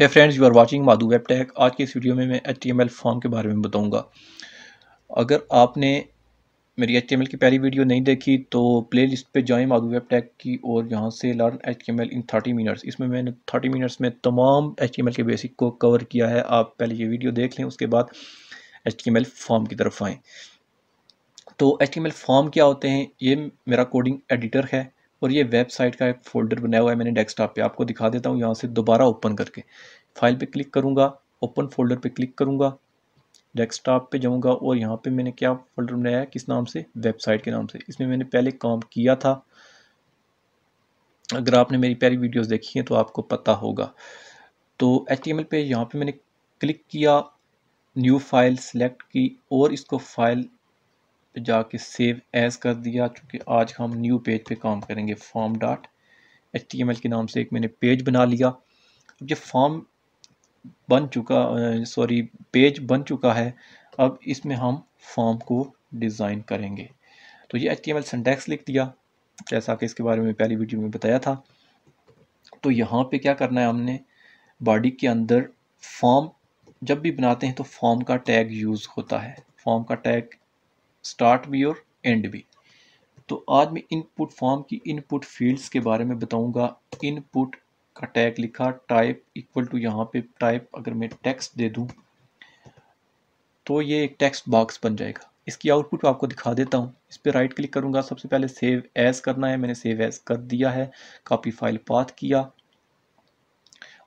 ہے friends you are watching مادو web tech آج کے اس ویڈیو میں میں H T M L form کے بارے میں بتاؤں گا۔ اگر آپ نے میری ایچ ٹی ایم ایل کی پہلی ویڈیو نہیں دیکھی تو پلے لسٹ پہ جائیں مادو ویب ٹیک کی اور یہاں سے learn H T M L in thirty minutes اس میں میں نے تھرٹی منٹس میں تمام ایچ ٹی ایم ایل کے بیسک کو کور کیا ہے۔ آپ پہلے یہ ویڈیو دیکھ لیں، اس کے بعد H T M L form کی طرف آئیں۔ تو H T M L form کیا ہوتے ہیں؟ یہ میرا کوڈنگ ایڈیٹر ہے۔ اور یہ ویب سائٹ کا ایک فولڈر بنایا ہوا ہے میں نے ڈیسک ٹاپ پہ، آپ کو دکھا دیتا ہوں یہاں سے دوبارہ اوپن کر کے فائل پہ کلک کروں گا اوپن فولڈر پہ کلک کروں گا ڈیسک ٹاپ پہ جاؤں گا اور یہاں پہ میں نے کیا فولڈر بنایا ہے؟ کس نام سے؟ ویب سائٹ کے نام سے۔ اس میں میں نے پہلے کام کیا تھا۔ اگر آپ نے میری پہلی ویڈیوز دیکھی ہیں تو آپ کو پتہ ہوگا۔ تو ایچ ٹی ایم ایل پہ یہاں پہ میں نے کلک کیا نیو فائل سلیکٹ کی اور اس کو فائل پہ جا کے سیو ایز کر دیا، چونکہ آج ہم نیو پیج پہ کام کریں گے form dot H T M L کے نام سے ایک میں نے پیج بنا لیا۔ اب یہ فارم بن چکا سوری پیج بن چکا ہے۔ اب اس میں ہم فارم کو ڈیزائن کریں گے۔ تو یہ H T M L syntax لکھ دیا، جیسا کہ اس کے بارے میں پہلی ویڈیو میں بتایا تھا۔ تو یہاں پہ کیا کرنا ہے ہم نے؟ باڈی کے اندر فارم جب بھی بناتے ہیں تو فارم کا ٹیگ یوز ہوتا ہے۔ فارم کا ٹیگ سٹارٹ بھی اور اینڈ بھی۔ تو آج میں ان پٹ فارم کی ان پٹ فیلڈز کے بارے میں بتاؤں گا۔ ان پٹ کا ٹیگ لکھا ٹائپ ایکول ٹو یہاں پہ ٹائپ اگر میں ٹیکسٹ دے دوں تو یہ ایک ٹیکسٹ باکس بن جائے گا۔ اس کی آؤٹ پٹ آپ کو دکھا دیتا ہوں۔ اس پہ رائٹ کلک کروں گا۔ سب سے پہلے سیو ایز کرنا ہے۔ میں نے سیو ایز کر دیا ہے۔ کاپی فائل پاتھ کیا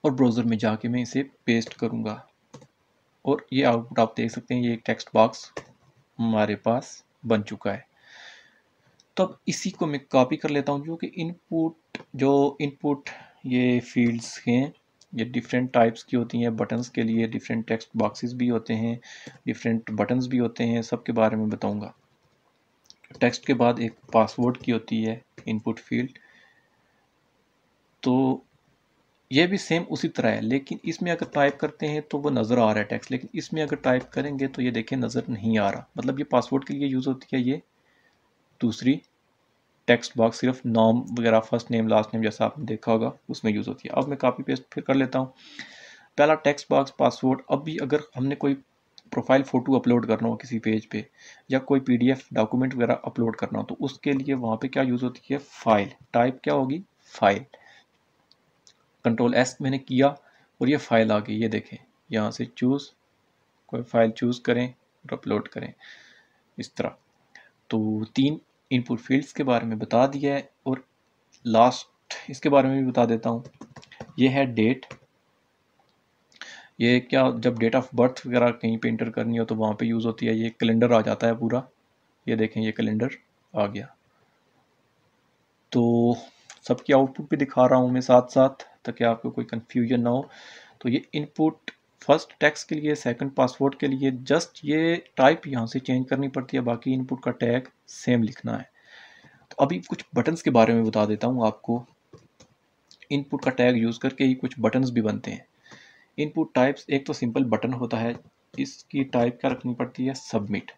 اور بروزر میں جا کے میں اسے پیسٹ کروں گا۔ اور یہ آؤٹ پٹ آپ دیکھ سکتے ہیں۔ یہ ایک ٹیکسٹ باکس ہمارے پاس بن چکا ہے۔ تو اب اسی کو میں کاپی کر لیتا ہوں جو کہ ان پٹ جو ان پٹ یہ فیلڈز ہیں، یہ ڈیفرنٹ ٹائپس کی ہوتی ہیں بٹنز کے لیے ڈیفرنٹ ٹیکسٹ باکسز بھی ہوتے ہیں ڈیفرنٹ بٹنز بھی ہوتے ہیں، سب کے بارے میں بتاؤں گا۔ ٹیکسٹ کے بعد ایک پاسورڈ کی ہوتی ہے ان پٹ فیلڈ تو یہ بھی سیم اسی طرح ہے، لیکن اس میں اگر ٹائپ کرتے ہیں تو وہ نظر آ رہا ہے ٹیکسٹ لیکن اس میں اگر ٹائپ کریں گے تو یہ دیکھیں نظر نہیں آ رہا۔ مطلب یہ پاسورڈ کے لیے یوز ہوتی ہے یہ۔ دوسری ٹیکسٹ باکس صرف نام وغیرہ فرسٹ نیم لاسٹ نیم جیسا آپ نے دیکھا ہوگا، اس میں یوز ہوتی ہے۔ اب میں کاپی پیسٹ پھر کر لیتا ہوں۔ پہلا ٹیکسٹ باکس پاسورڈ اب بھی اگر ہم نے کوئی پروفائل فوٹو اپلوڈ کرنا ہو کسی پیج پہ، یا کوئی پی ڈی ایف ڈاکومنٹ وغیرہ اپلوڈ کرنا ہو، تو اس کے لیے وہاں پہ کیا یوز ہوتی ہے؟ فائل ٹائپ کیا ہوگی؟ فائل کنٹرول ایس میں نے کیا اور یہ فائل آ گئی۔ یہ دیکھیں، یہاں سے چوز کوئی فائل چوز کریں اور اپلوڈ کریں۔ اس طرح۔ تو تین ان پٹ فیلڈس کے بارے میں بتا دیا ہے اور لاسٹ اس کے بارے میں بھی بتا دیتا ہوں۔ یہ ہے ڈیٹ یہ کیا جب ڈیٹ آف برتھ وغیرہ کہیں پہ انٹر کرنی ہو تو وہاں پہ یوز ہوتی ہے۔ یہ کیلنڈر آ جاتا ہے پورا۔ یہ دیکھیں، یہ کیلنڈر آ گیا۔ تو سب کی آؤٹ پٹ بھی دکھا رہا ہوں میں ساتھ ساتھ۔ تاکہ آپ کو کوئی کنفیوژن نہ ہو۔ تو یہ ان پٹ فرسٹ ٹیکس کے لیے سیکنڈ پاسورڈ کے لیے جسٹ یہ ٹائپ یہاں سے چینج کرنی پڑتی ہے، باقی ان پٹ کا ٹیگ سیم لکھنا ہے۔ تو ابھی کچھ بٹنز کے بارے میں بتا دیتا ہوں آپ کو۔ ان پٹ کا ٹیگ یوز کر کے ہی کچھ بٹنز بھی بنتے ہیں۔ ان پٹ ٹائپس ایک تو سمپل بٹن ہوتا ہے، اس کی ٹائپ کیا رکھنی پڑتی ہے؟ Submit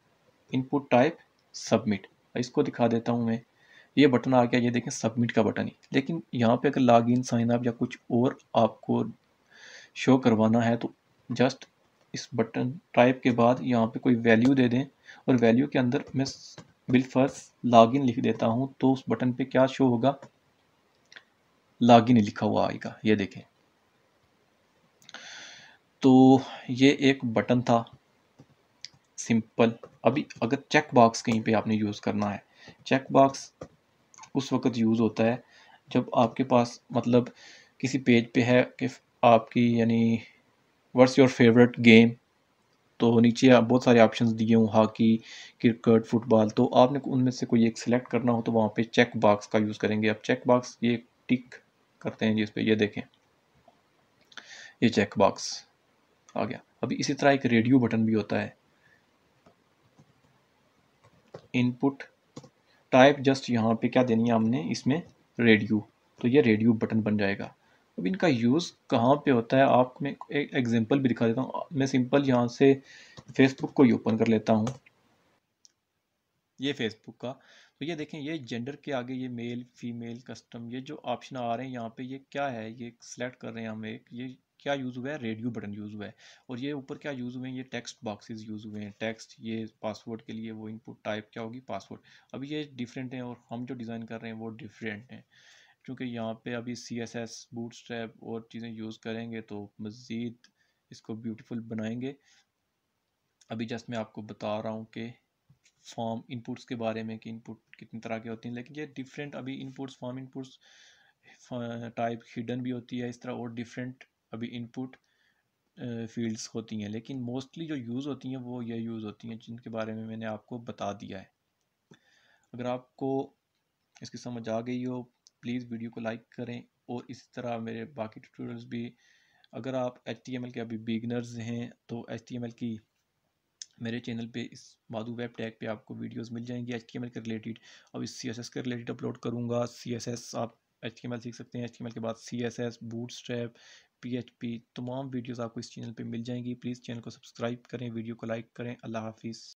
input type submit اس کو دکھا دیتا ہوں میں۔ یہ بٹن آ گیا، یہ دیکھیں سبمٹ کا بٹن ہی۔ لیکن یہاں پہ اگر لاگ ان سائن اپ یا کچھ اور آپ کو شو کروانا ہے تو جسٹ اس بٹن ٹائپ کے بعد یہاں پہ کوئی ویلیو دے دیں۔ اور ویلیو کے اندر میں بل فرس لاگ ان لکھ دیتا ہوں تو اس بٹن پہ کیا شو ہوگا؟ لاگ ان لکھا ہوا آئے گا، یہ دیکھیں۔ تو یہ ایک بٹن تھا۔ سمپل ابھی اگر چیک باکس کہیں پہ آپ نے یوز کرنا ہے چیک باکس اس وقت یوز ہوتا ہے جب آپ کے پاس مطلب کسی پیج پہ ہے کہ آپ کی یعنی ورس یور فیوریٹ گیم تو نیچے بہت سارے آپشنز دیے ہوں ہاکی کرکٹ فٹ بال تو آپ نے ان میں سے کوئی ایک سلیکٹ کرنا ہو تو وہاں پہ چیک باکس کا یوز کریں گے۔ اب چیک باکس یہ ٹک کرتے ہیں جس پہ یہ دیکھیں۔ یہ چیک باکس آ گیا۔ ابھی اسی طرح ایک ریڈیو بٹن بھی ہوتا ہے۔ ان پٹ ٹائپ جسٹ یہاں پہ کیا دینی ہے ہم نے؟ اس میں ریڈیو تو یہ ریڈیو بٹن بن جائے گا. اب ان کا یوز کہاں پہ ہوتا ہے؟ آپ میں ایک ایگزامپل بھی دکھا دیتا ہوں. میں سمپل یہاں سے فیس بک کو ہی اوپن کر لیتا ہوں. یہ فیس بک کا. تو یہ دیکھیں، یہ جینڈر کے آگے یہ میل فیمیل کسٹم یہ جو آپشن آ رہے ہیں یہاں پہ، یہ کیا ہے؟ یہ سلیکٹ کر رہے ہیں ہم ایک. یہ کیا یوز ہوا ہے؟ ریڈیو بٹن یوز ہوا ہے۔ اور یہ اوپر کیا یوز ہوئے ہیں؟ یہ ٹیکسٹ باکسز یوز ہوئے ہیں۔ ٹیکسٹ، یہ پاسورڈ کے لیے وہ ان پٹ ٹائپ کیا ہوگی؟ پاسورڈ۔ اب یہ ڈیفرنٹ ہیں اور ہم جو ڈیزائن کر رہے ہیں وہ ڈیفرنٹ ہیں۔ کیونکہ یہاں پہ ابھی C S S bootstrap اور چیزیں یوز کریں گے تو مزید اس کو بیوٹیفل بنائیں گے۔ ابھی جسٹ میں آپ کو بتا رہا ہوں کہ فارم انپٹس کے بارے میں کہ انپٹ کتنی طرح کے ہوتی ہیں۔ لیکن یہ ڈیفرنٹ ابھی inputs form inputs type hidden بھی ہوتی ہے، اس طرح اور ڈیفرنٹ ابھی انپٹ فیلڈس ہوتی ہیں، لیکن موسٹلی جو یوز ہوتی ہیں وہ یہ یوز ہوتی ہیں جن کے بارے میں میں نے آپ کو بتا دیا ہے۔ اگر آپ کو اس کی سمجھ آ گئی ہو پلیز ویڈیو کو لائک کریں اور اسی طرح میرے باقی ٹیوٹوریلز بھی۔ اگر آپ ایچ ٹی ایم ایل کے ابھی بگنرز ہیں، تو ایچ ٹی ایم ایل کی میرے چینل پہ اس مادو ویب ٹیگ پہ آپ کو ویڈیوز مل جائیں گی ایچ ٹی ایم ایل کے ریلیٹڈ اب اس سی ایس ایس کے ریلیٹڈ اپلوڈ کروں گا۔ سی ایس ایس آپ ایچ ٹی ایم ایل سیکھ سکتے ہیں۔ ایچ ٹی ایم ایل کے بعد C S S bootstrap P H P تمام ویڈیوز آپ کو اس چینل پہ مل جائیں گی. پلیز چینل کو سبسکرائب کریں ویڈیو کو لائک کریں. اللہ حافظ.